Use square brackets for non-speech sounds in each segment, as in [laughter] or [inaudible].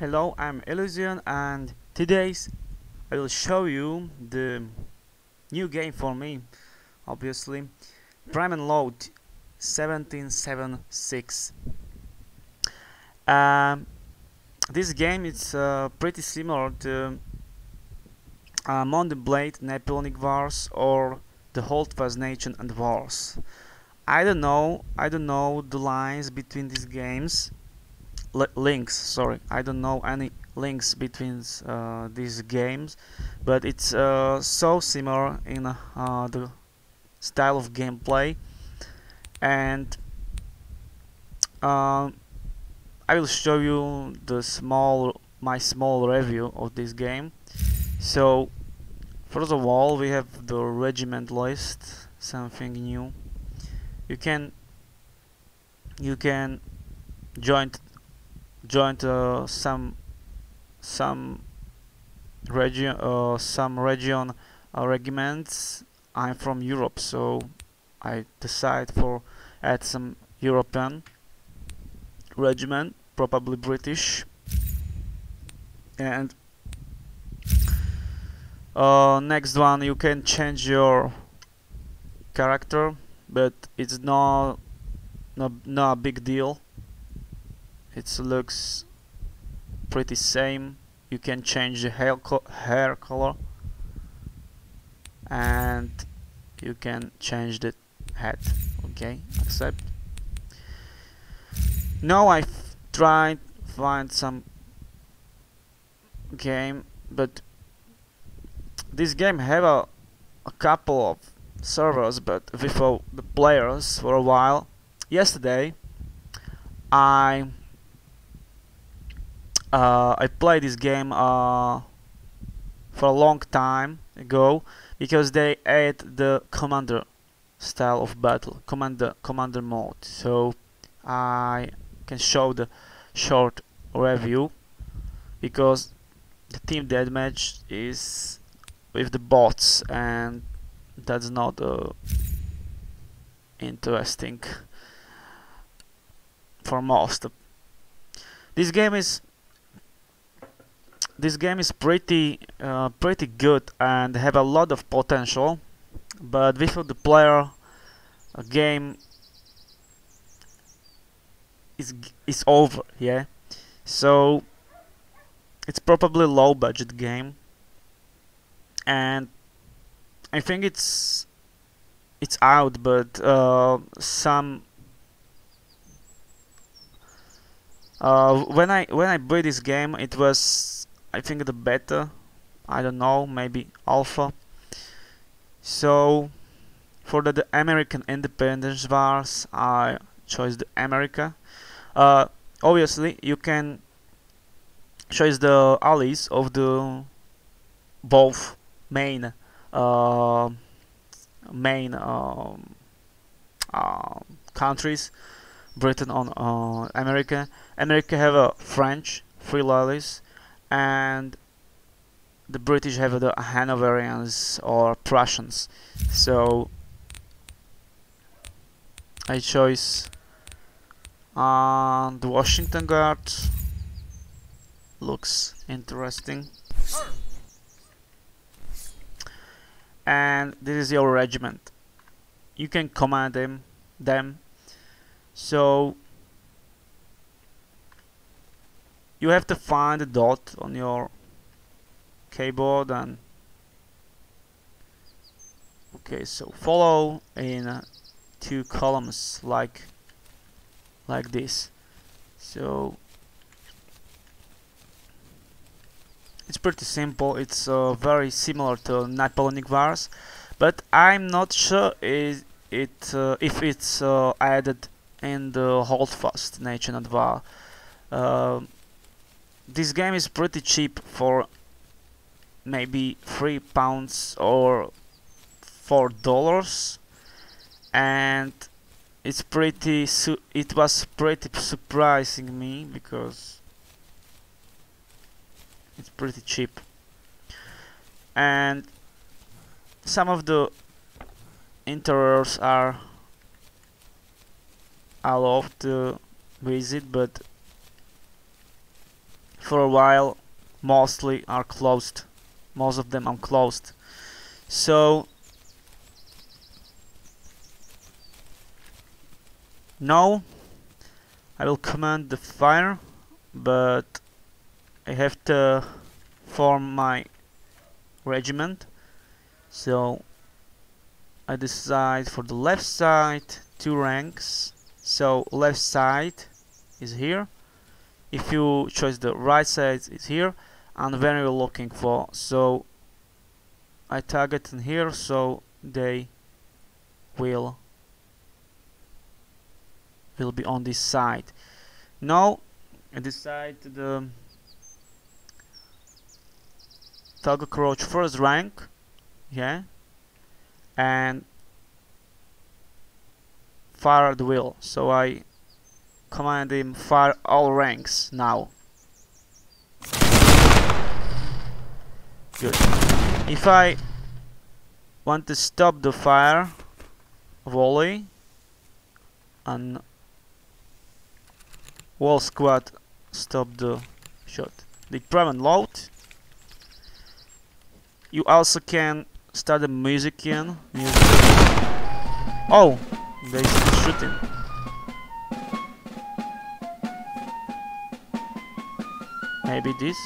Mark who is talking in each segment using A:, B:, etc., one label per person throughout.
A: Hello, I'm Illusion and today's I will show you the new game for me, obviously, Prime and Load 1776. Um, this game is uh, pretty similar to uh, Mount and Blade, Napoleonic Wars or the Holdfast Nation and Wars. I don't know, I don't know the lines between these games links sorry. I don't know any links between uh, these games but it's uh, so similar in uh, the style of gameplay. And um, I will show you the small my small review of this game. So first of all we have the regiment list something new. You can you can join joined uh, some some region uh, some region uh, regiments. I'm from Europe so I decide for add some European regiment probably British. And uh, next one you can change your character but it's not not, not a big deal it looks pretty same. You can change the hair, co hair color. And you can change the head okay? Accept. Now I tried find some game but this game have a, a couple of servers but without the players for a while. Yesterday I uh, I played this game uh, for a long time ago because they add the commander style of battle commander commander mode. So I can show the short review because the team deathmatch is with the bots and that's not uh, interesting for most. This game is this game is pretty uh, pretty good and have a lot of potential but without the player a game is is over yeah? So it's probably low budget game. And I think it's it's out but uh, some uh, when I when I bought this game it was I think the beta I don't know maybe alpha. So for the, the American independence wars I chose the America. Uh, obviously you can choose the allies of the both main uh, main um, uh, countries Britain on uh, America. America have a French free allies and the British have the Hanoverians or Prussians. So I choose uh, the Washington Guard. Looks interesting. And this is your regiment. You can command them them. So you have to find a dot on your keyboard and okay so follow in uh, two columns like like this. So it's pretty simple. It's uh, very similar to Napoleonic Wars but I'm not sure is it uh, if it's uh, added in the Holdfast Nation and War this game is pretty cheap for maybe three pounds or four dollars. And it's pretty it was pretty surprising me because it's pretty cheap. And some of the interiors are love to visit but for a while mostly are closed. Most of them are closed. So now I will command the fire but I have to form my regiment. So I decide for the left side two ranks. So left side is here if you choose the right side is here and when you're looking for. So I target in here so they will will be on this side. Now I decide the toggle crouch first rank yeah and fire the wheel. So I command him fire all ranks now. Good. If I want to stop the fire volley and wall squad stop the shot. The prime load. You also can start the music in. Music. oh there's shooting maybe this.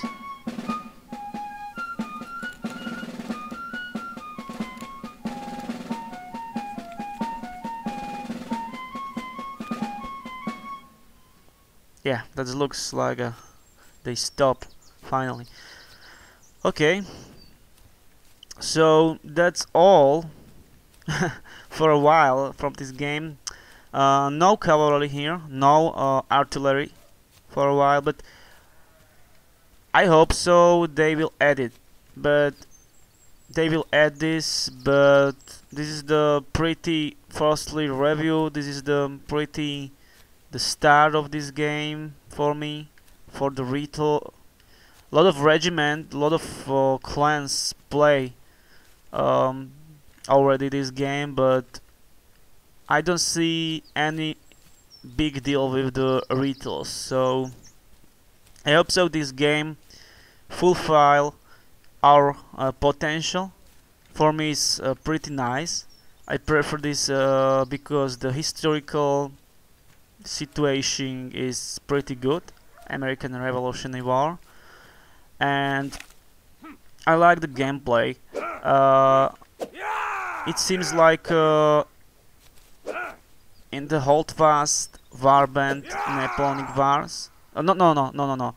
A: Yeah that looks like a, they stop finally. Okay. So that's all [laughs] for a while from this game. Uh, no cavalry here no uh, artillery for a while but I hope so they will add it but they will add this but this is the pretty firstly review. This is the pretty the start of this game for me for the retail a lot of regiment a lot of uh, clans play um, already this game but I don't see any big deal with the retails so I hope so this game fulfill our uh, potential. For me is uh, pretty nice. I prefer this uh, because the historical situation is pretty good American Revolutionary War. And I like the gameplay. Uh, it seems like uh, in the Holdfast Warband Napoleonic Wars. Uh, no no no no no no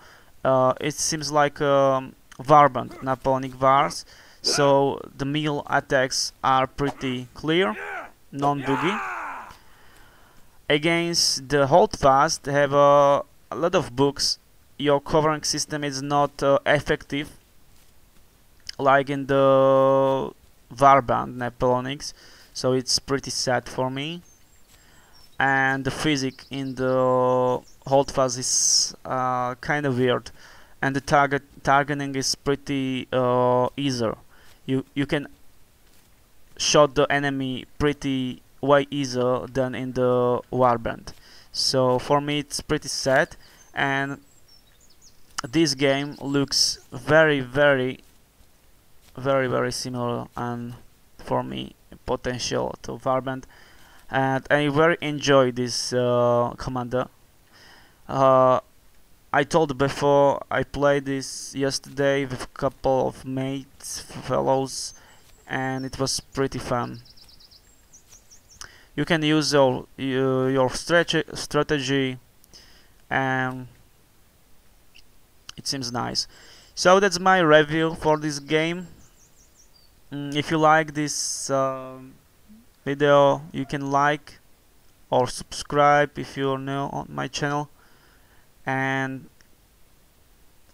A: it seems like um, Warband Napoleonic Wars so the melee attacks are pretty clear non-boogie. Against the Holdfast have uh, a lot of books. Your covering system is not uh, effective. Like in the Warband Napoleonics. So it's pretty sad for me and the physics in the Holdfast is uh, kind of weird. And the target targeting is pretty uh, easier. You you can shot the enemy pretty way easier than in the Warband. So for me it's pretty sad. And this game looks very very very very similar and for me potential to Warband and I very enjoy this uh, commander. Uh, I told before I played this yesterday with a couple of mates fellows and it was pretty fun. You can use your your, strategy and it seems nice. So that's my review for this game. Mm, if you like this uh, video. You can like or subscribe if you're new on my channel. And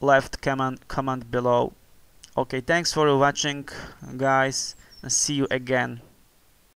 A: left comment comment below. Okay thanks for watching guys. And see you again